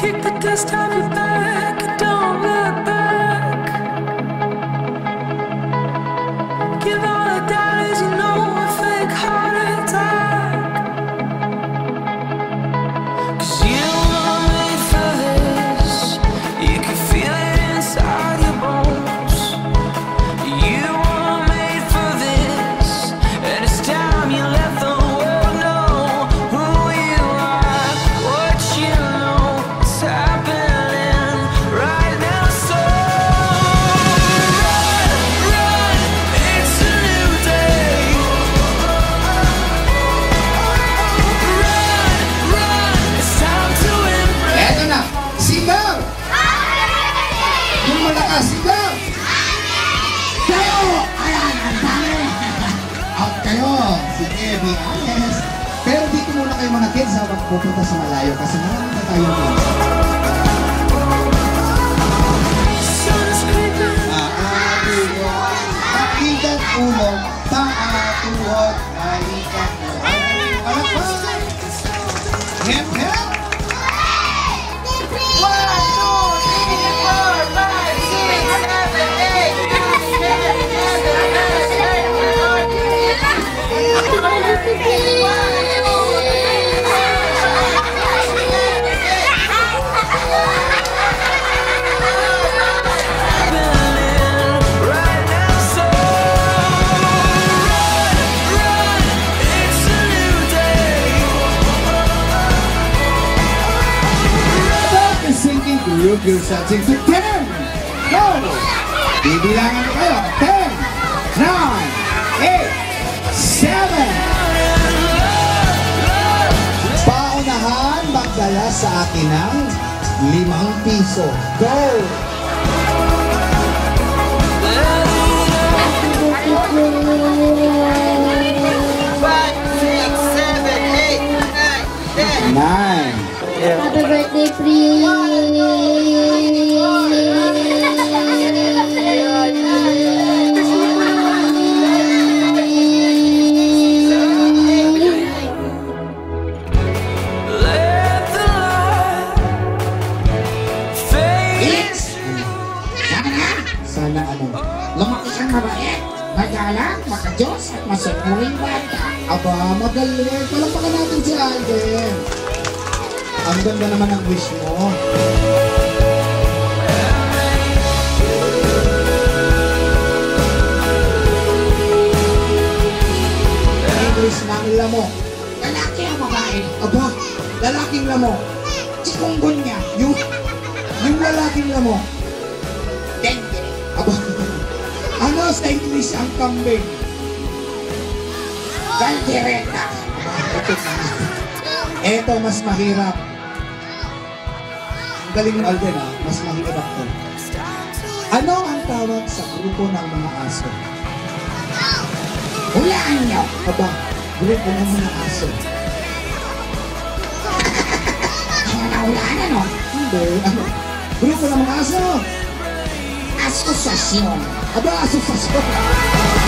Kick the dust off your back. Don't Sigaw! Kayo! Ayan, ang dami! Out kayo! Sige, be honest. Dito muna kayo mga kids habang pupunta sa malayo kasi marami na tayo mo. Sun is creeping. Paatuhot, pakikat ulo, paatuhot, pakikat ulo. Palakpak! Hep, group yourself into 10. Go! Bibilangan ko kayo. 10, 9, 8, 7. Paunahan magdala sa akin ng limang piso. Go! Five, six, seven, eight, nine, ten. 9. Happy birthday, Pri! Fade. Sana ano? Lumaki siyang mabait, magalang, makajos at masunuring bata. Aba, magaling. Palapakan natin si Alden. Ang ganda naman ng wish mo. English ng lamo. Lalaki ang babae. Aba, lalaking lamo. Chikungunya. Yung, yung lalaking lamo. Dengue. Aba, ano sa English ang kambing? Caldereta. Eto, mas mahirap. Ang galing ng Alden ha, mas mahirap to. Ano ang tawag sa grupo ng mga aso? Hulaan niyo. Aba, grupo ng mga aso. Ano na hulaan ano? Hindi, ano? Grupo ng mga aso. Asosasyon. Aba, asosasyon.